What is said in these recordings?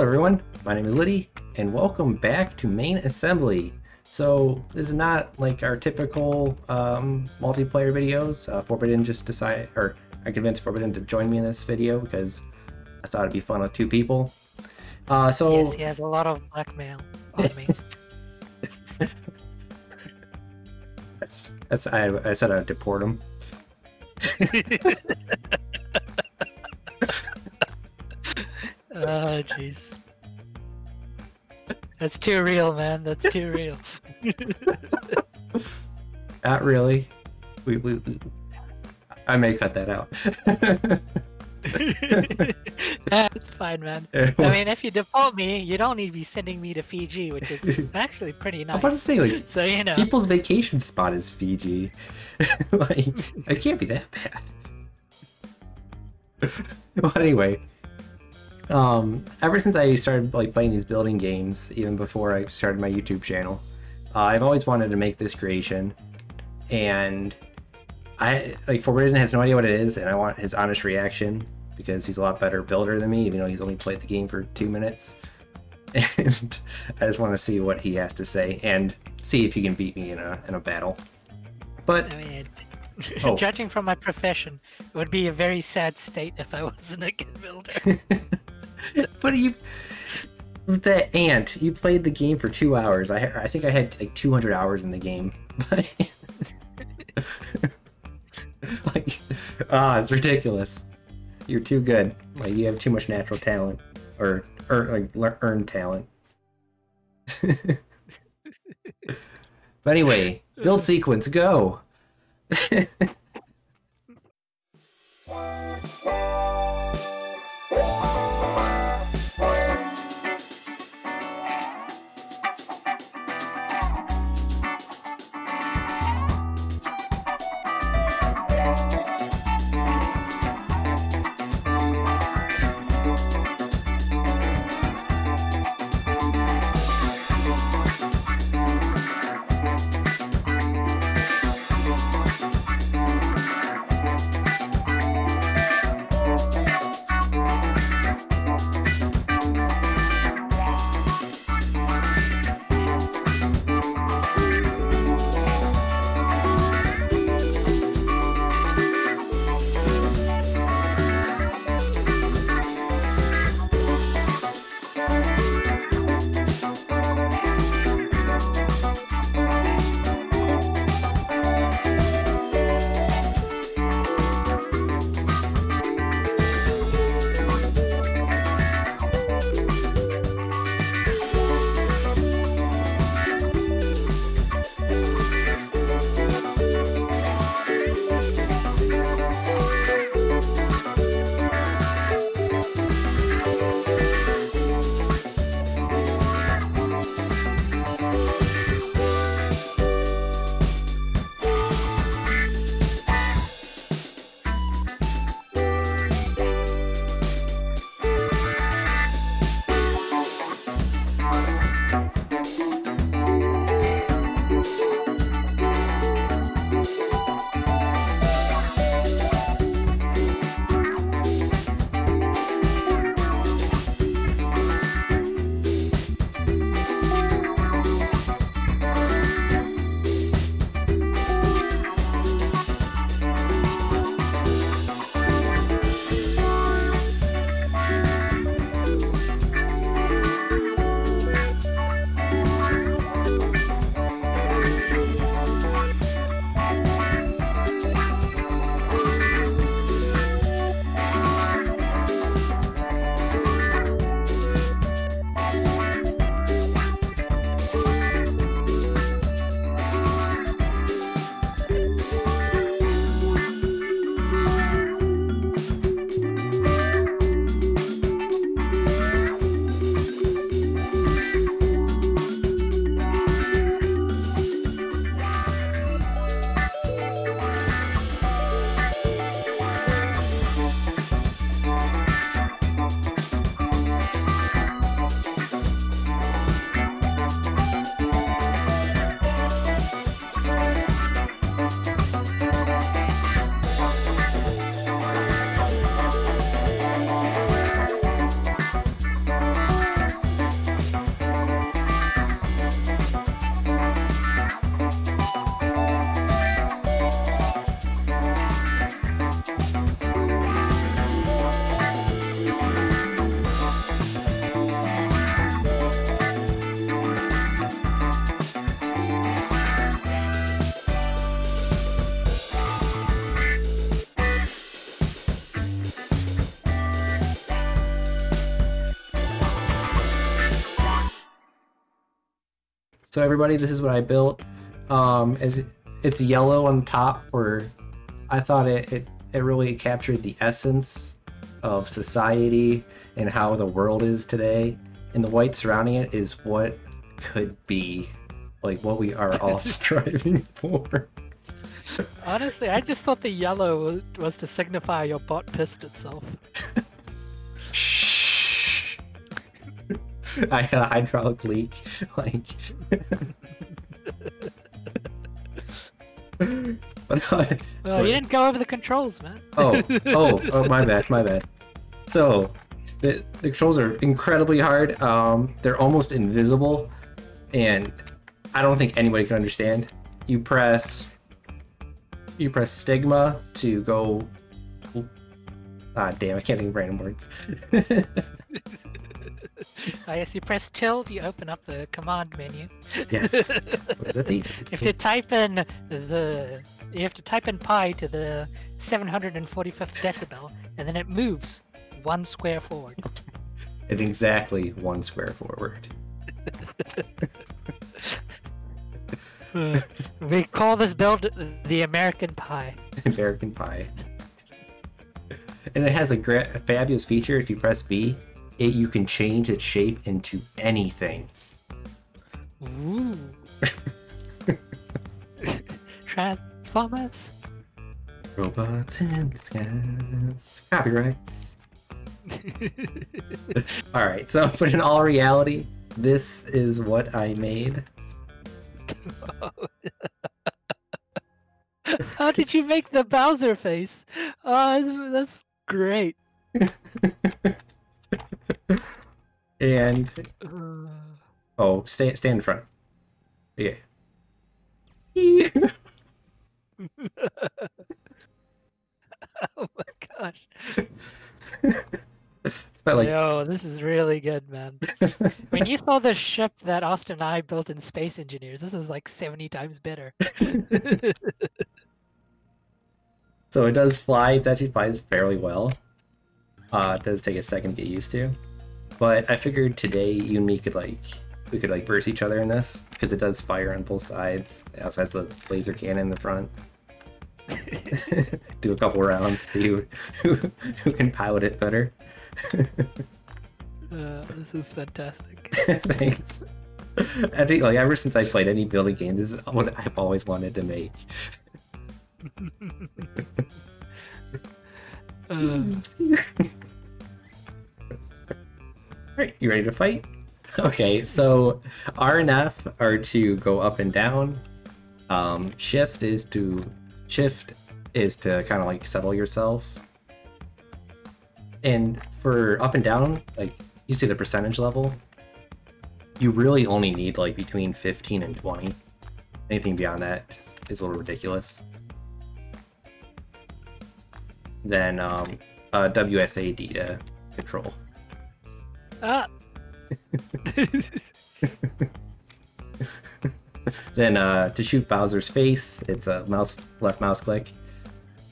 Hello everyone, my name is Liddy, and welcome back to Main Assembly. So this is not like our typical um, multiplayer videos. Uh, Forbidden just decided, or I convinced Forbidden to join me in this video because I thought it'd be fun with two people. Uh, so Yes, he has a lot of blackmail on me. that's, that's I, I said I'd deport him. oh, jeez. That's too real, man. That's too real. Not really. We, we, we I may cut that out. That's fine, man. I mean, if you deport me, you don't need to be sending me to Fiji, which is actually pretty nice. I'm about to say like So you know, people's vacation spot is Fiji. like it can't be that bad. well, anyway, um, ever since I started like playing these building games, even before I started my YouTube channel, uh, I've always wanted to make this creation, and I like Forbidden has no idea what it is, and I want his honest reaction because he's a lot better builder than me, even though he's only played the game for two minutes. And I just want to see what he has to say and see if he can beat me in a in a battle. But I mean, Oh. judging from my profession, it would be a very sad state if I wasn't a good builder. but you the ant you played the game for two hours. I i think i had like 200 hours in the game. Like ah it's ridiculous. You're too good. Like you have too much natural talent or or like earned talent. But anyway build sequence go Bye. So everybody, this is what I built. Um, it's, it's yellow on top for, I thought it, it, it really captured the essence of society and how the world is today. And the white surrounding it is what could be, like what we are all striving for. Honestly, I just thought the yellow was to signify your bot pissed itself. I had a hydraulic leak. Like. but Well, you didn't go over the controls, man. oh, oh, oh, my bad, my bad. So, the, the controls are incredibly hard. Um, they're almost invisible, and I don't think anybody can understand. You press, you press stigma to go. Ah, damn! I can't think of random words. I guess you press tilde, you open up the command menu. yes. What is it? The- If you type in the, you have to type in pi to the 745th decibel, and then it moves one square forward. at exactly one square forward. we call this build the American Pie. American Pie. And it has a, gra- a fabulous feature. If you press B, it you can change its shape into anything. Ooh. Transformers. Robots in disguise. Copyrights. All right. So, but in all reality, this is what I made. How did you make the Bowser face? Oh, that's, that's great. And oh, stay stay in front. Yeah. oh my gosh. like, Yo, this is really good, man. When you saw the ship that Austin and I built in Space Engineers, this is like 70 times better. So it does fly. It actually flies fairly well. Uh, it does take a second to get used to. But I figured today you and me could like we could like burst each other in this because it does fire on both sides. It also has the laser cannon in the front. Do a couple rounds, see who, who, who can pilot it better. Uh, this is fantastic. Thanks. I think like ever since I played any building game, this is what I've always wanted to make. Alright, you ready to fight? Okay, so R and F are to go up and down. Um, shift is to shift is to kind of like settle yourself. And for up and down, like you see the percentage level, you really only need like between 15 and 20. Anything beyond that is, is a little ridiculous. Then um, uh, WSAD to control. ah! Then uh, to shoot Bowser's face, it's a mouse left mouse click,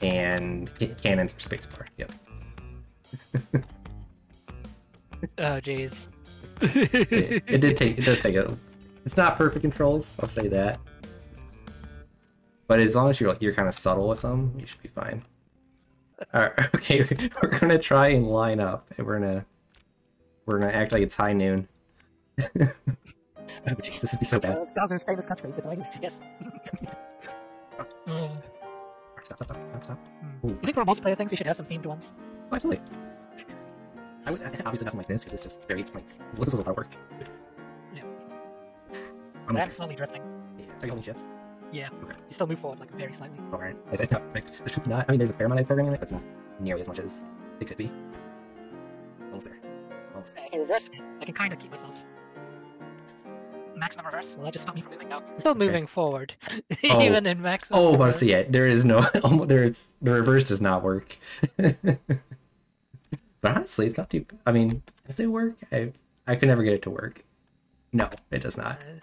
and cannons are spacebar. Yep. oh, jeez. It, it did take. It does take a. It's not perfect controls. I'll say that. But as long as you're you're kind of subtle with them, you should be fine. All right. Okay. We're gonna try and line up, and we're gonna we're gonna act like it's high noon. oh jeez, this would be so bad. Bowser's famous catchphrase, it's like, yes. Stop! Stop! Stop! Stop! Stop! You think for multiplayer things we should have some themed ones? Oh, absolutely. I would obviously nothing like this because it's just very like this is a lot of work. Yeah. I'm slowly drifting. yeah. Are you holding shift? Yeah. Okay. You still move forward, like, very slightly. Alright. I said no. Like, there's not. I mean, there's a fair amount of programming in it, but it's not nearly as much as it could be. Almost there. Almost there. I can reverse it. I can kind of keep myself. Maximum reverse? Will that just stop me from moving? No. Still moving forward. Oh. Even in maximum Oh, but reverse. see, it. there is no. There's the reverse does not work. but honestly, it's not too. I mean, does it work? I I could never get it to work. No, it does not. Uh,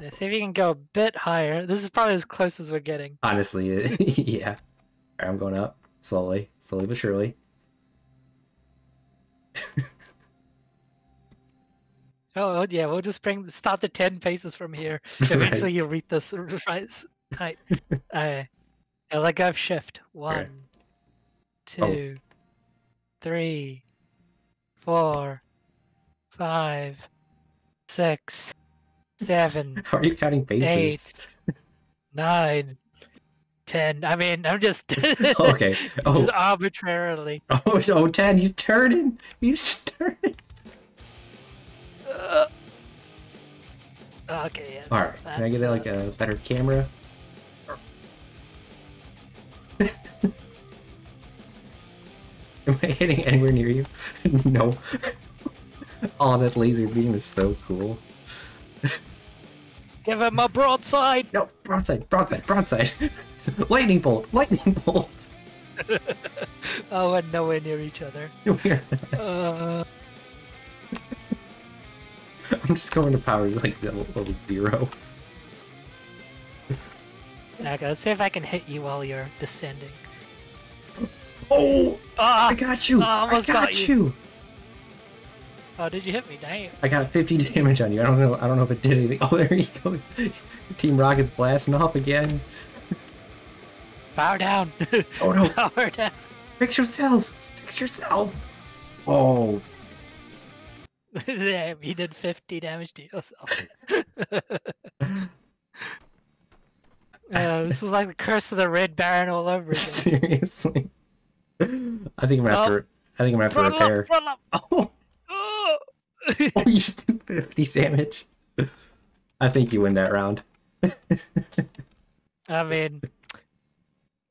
Yeah, see if you can go a bit higher. This is probably as close as we're getting. Honestly, yeah. I'm going up slowly, slowly but surely. Oh yeah, we'll just bring start the ten paces from here. Right. Eventually, you'll reach this right. Right. uh, I'll let go of shift. One, Oh. two, three, four, five, six, seven, How are you counting paces? eight, nine, ten. I mean, I'm just Okay. Oh, just arbitrarily. oh, oh, 10. He's turning. He's turning. Uh, okay, yeah. All right. Can I get like a better camera? Am I hitting anywhere near you? no. Oh, that laser beam is so cool. Give him a broadside. No, broadside, broadside, broadside. lightning bolt, lightning bolt. Oh, we're nowhere near each other. We're- Uh, I'm just going to power like level, level zero. okay, let's see if I can hit you while you're descending. Oh, Ah! I got you. I I almost got, got you. you. Oh, did you hit me? Damn. I got 50 damage on you. I don't know. I don't know if it did anything. Oh, there you go. Team Rocket's blasting off again. Power down. Oh no! Power down. Fix yourself. Fix yourself. Oh, Damn, you did 50 damage to yourself. Uh, this is like the curse of the Red Baron all over again. seriously. I think I'm gonna have Oh. to. I think I'm gonna have to Run up, repair. up. Oh, Oh! oh, you did 50 damage. I think you win that round. I mean,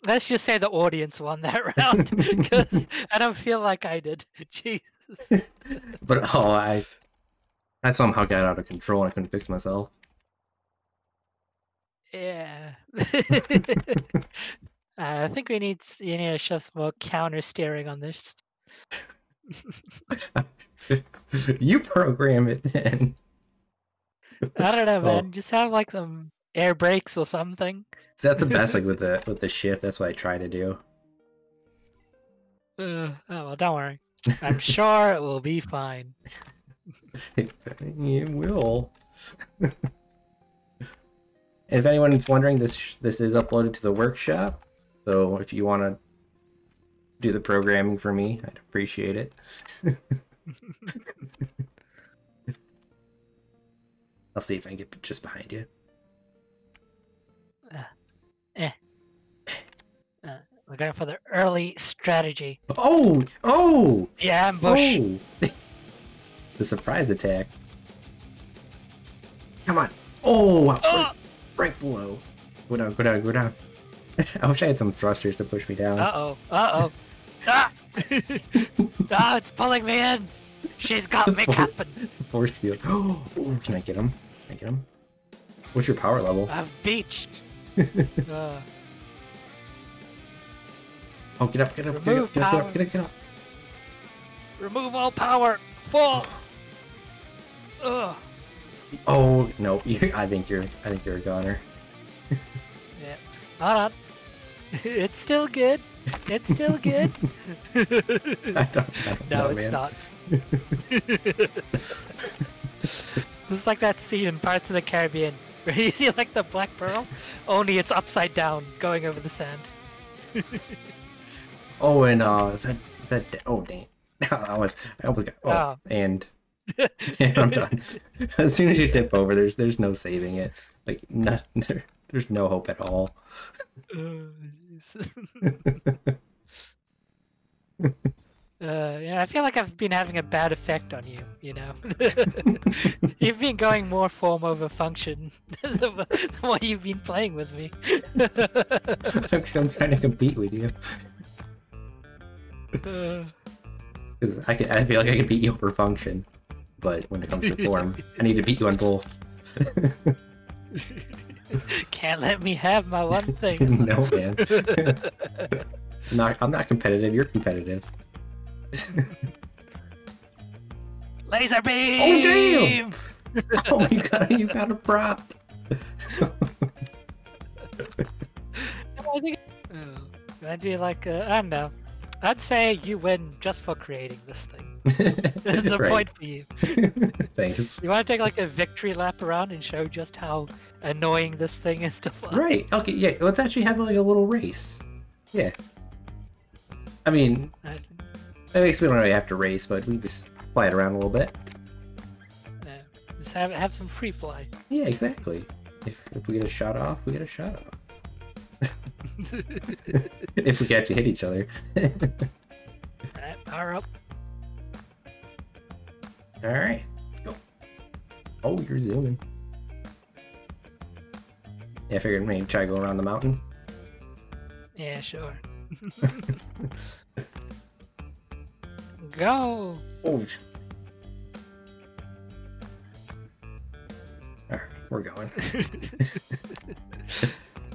let's just say the audience won that round because I don't feel like I did. Jesus. But oh, I, I somehow got out of control and I couldn't fix myself. Yeah. uh, I think we need you need to show some more counter steering on this. you program it then. I don't know, Oh. man. Just have like some air brakes or something. Is that the best? Like with the with the shift, that's what I try to do. Uh, oh well, don't worry. I'm sure it will be fine. It, it will. if anyone's wondering, this sh- this is uploaded to the workshop. So if you want to do the programming for me, I'd appreciate it. I'll see if I can get just behind you. Uh, eh. uh, we're going for the early strategy. Oh! Oh! The ambush. Oh! the surprise attack. Come on. Oh! Right, Oh! Ah! right below. Go down, go down, go down. I wish I had some thrusters to push me down. Uh-oh. Uh oh. Ah! ah! It's pulling me in. She's got me capping. Force field. Oh, can I get him? Can I get him? What's your power level? I've beached. Uh, Oh, get up, get up, get up, get up, get up, get up, get up. remove all power. Fall. Ugh. Oh no, you, I think you're, I think you're a goner. Yeah. Hold on. It's still good. It's still good. I don't, I don't no, know, it's man. not. it's like that scene in Pirates of the Caribbean where you see like the black pearl, only it's upside down going over the sand. Oh, and uh, is that, is that, oh dang, I was, I almost got, oh, Oh. and, and I'm done. As soon as you tip over, there's, there's no saving it. Like, not, there, there's no hope at all. Oh, uh, yeah, I feel like I've been having a bad effect on you. You know, you've been going more form over function the more you've been playing with me. I'm trying to compete with you. Uh, Because I, can- I feel like I can beat you over function, but when it comes to form, I need to beat you on both. can't let me have my one thing. no, man. I'm not, I'm not competitive. You're competitive. Laser beam! Oh, damn! oh, you got you got a prop. I think. Oh, I do like. Uh, I don't know. I'd say you win just for creating this thing. There's a Right. point for you. Thanks. You want to take like a victory lap around and show just how annoying this thing is to fly? Right. Okay. Yeah. Let's actually have like a little race. Yeah. I mean, I guess we don't really have to race, but we just fly it around a little bit. Yeah. Just have have some free fly. Yeah, exactly. If, if we get a shot off, we get a shot off. if we can actually hit each other. Power up. All right, let's go. Oh, you're zooming. Yeah, I figured maybe try to go around the mountain. Yeah, sure. Go. Oh. All right, we're going.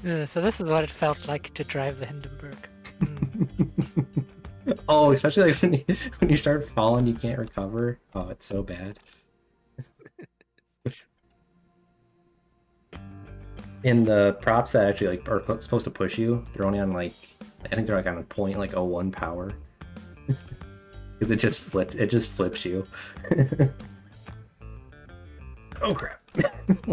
Yeah, so this is what it felt like to drive the Hindenburg. Mm. oh, especially like when you, when you start falling, you can't recover. Oh, it's so bad. In the props that actually like are supposed to push you, they're only on like I think they're like on a point like oh one power. Because it just flips, it just flips you. oh crap!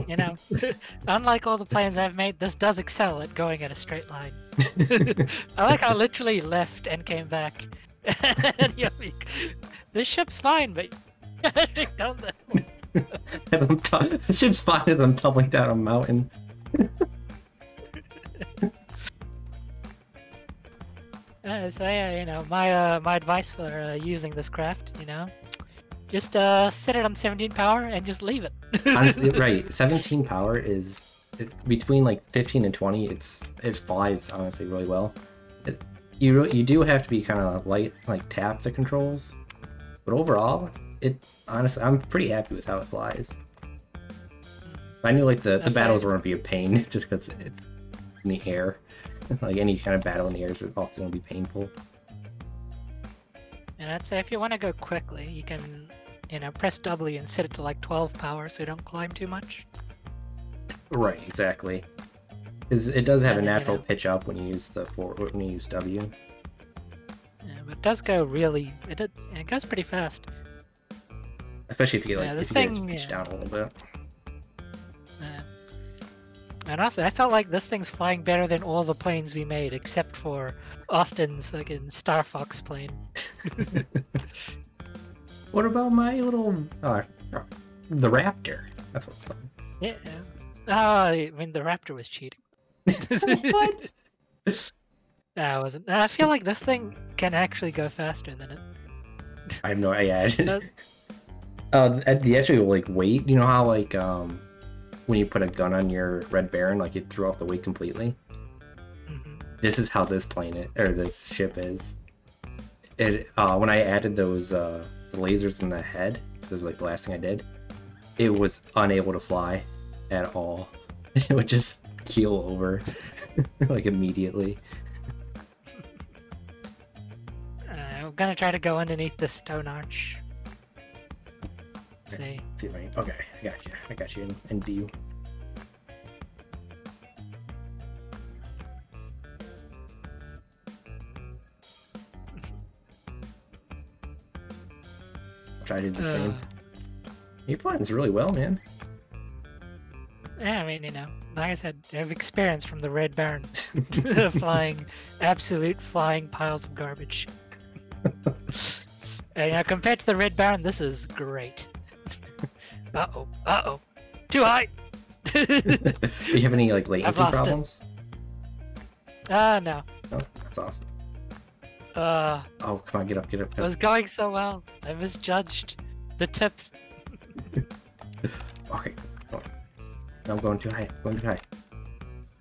You know, unlike all the planes I've made, this does excel at going in a straight line. I like how literally left and came back. and you're like, this ship's fine, but down As I'm the ship's fine as I'm tumbling down a mountain. Uh, so yeah, you know, my uh, my advice for uh, using this craft, you know, just uh, set it on 17 power and just leave it. Honestly, right? 17 power is it, between like 15 and 20. It's it flies honestly really well. It, you you do have to be kind of light, like tap the controls, but overall, it honestly I'm pretty happy with how it flies. I knew like the, the battles going to be a pain just because it's in the air. like any kind of battle in the air is often going to be painful. And I'd say if you want to go quickly, you can, you know, press W and set it to like 12 power so you don't climb too much. Right, exactly. Because it does have a And you natural know- pitch up when you use the four, when you use W. Yeah, but it does go really, it, did, it goes pretty fast. Especially if you like Yeah, if this you it thing, pitched yeah. down a little bit. Uh, and also, I felt like this thing's flying better than all the planes we made, except for Austin's fucking Star Fox plane. What about my little uh, the Raptor? That's what's fun. Yeah. Oh, I mean, the Raptor was cheating. what? I wasn't. I feel like this thing can actually go faster than it. I have no idea. Uh, the actual like weight. You know how like um when you put a gun on your Red Baron, like it threw off the weight completely. Mhm. This is how this plane it, or this ship is. It uh when I added those uh lasers in the head, this was like the last thing I did. It was unable to fly at all. It would just keel over like immediately. Uh, I'm gonna try to go underneath the stone arch. Okay. See. see if I can. Okay, I got you. I got you in, in view. To do the same. Uh, You're flying this really well, man. yeah, I mean, you know, like I said, I have experience from the Red Baron, flying absolute flying piles of garbage. and, you know, compared to the Red Baron, this is great. uh oh, uh oh, too high. Do you have any like latency it. problems? Ah, no. Oh, that's awesome. Uh, Oh, come on, get up, get up. it Get up. was going so well. I misjudged the tip. Okay. No, I'm going too high. Going too high.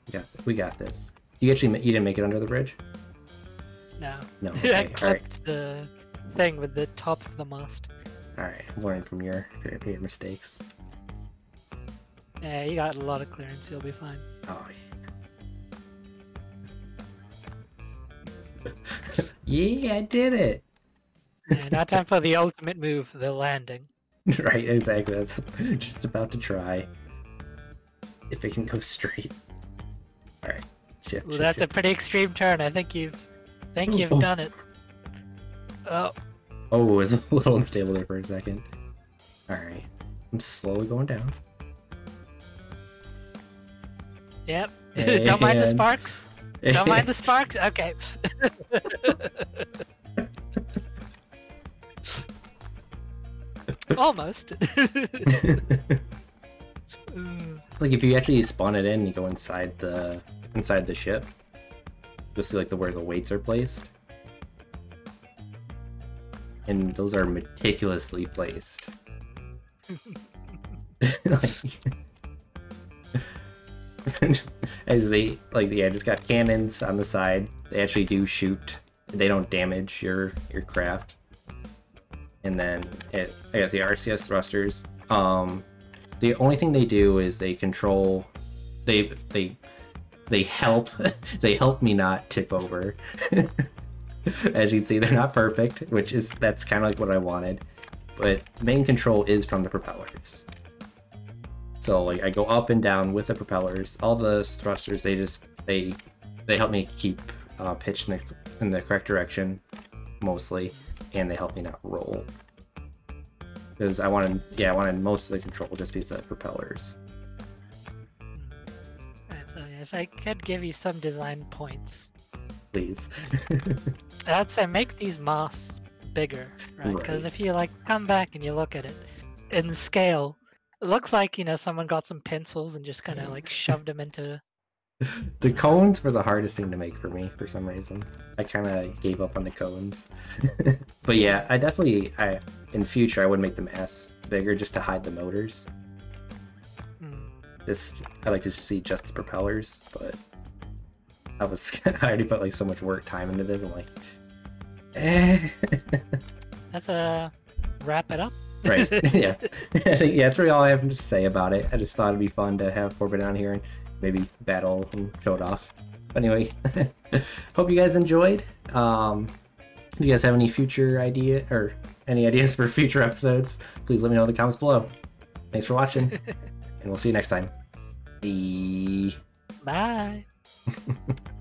We got, we got this. You actually, you didn't make it under the bridge? No. No. I Okay. right. clipped the thing with the top of the mast. All right. I'm learning from your your, your mistakes. Yeah, you got a lot of clearance. You'll be fine. Oh yeah. Yeah, I did it. Yeah, now time for the ultimate move, the landing. right, exactly. That's just about to try. If it can go straight. All right. Shift. Well, shift, that's a pretty extreme turn. I think you've, I think Ooh, you've oh. done it. Oh, Oh, it was a little unstable there for a second. Alright. I'm slowly going down. Yep. Don't mind the sparks. Don't mind the sparks. Okay. Almost. Like if you actually spawn it in, you go inside the inside the ship. You'll see like the where the weights are placed. And those are meticulously placed. Like- As they like yeah, just got cannons on the side. They actually do shoot. They don't damage your your craft. And then it I guess the RCS thrusters. Um the only thing they do is they control they they they help they help me not tip over. As you can see they're not perfect which is that's kind of like what i wanted but main control is from the propellers. So like i go up and down with the propellers. All the thrusters they just they they help me keep uh, pitch in the, in the correct direction mostly and they help me not roll because I wanted, yeah, I wanted most of the control just be the propellers. So if I could give you some design points, Please. I'd say make these moss bigger, right? Because Right. if you like come back and you look at it in scale, it looks like you know someone got some pencils and just kind of like shoved them into. the cones were the hardest thing to make for me for some reason. I kind of gave up on the cones. but yeah, I definitely, I in future I would make the mass bigger just to hide the motors. Hmm. Just I like to see just the propellers, but I was I already put like so much work time into this. I'm like, eh. That's a wrap it up. right? yeah, yeah, that's really all I have to say about it. I just thought it'd be fun to have Corbin on here and maybe battle and show it off. But anyway, hope you guys enjoyed. Um, if you guys have any future idea or any ideas for future episodes, please let me know in the comments below. Thanks for watching, and we'll see you next time. Bye. Bye.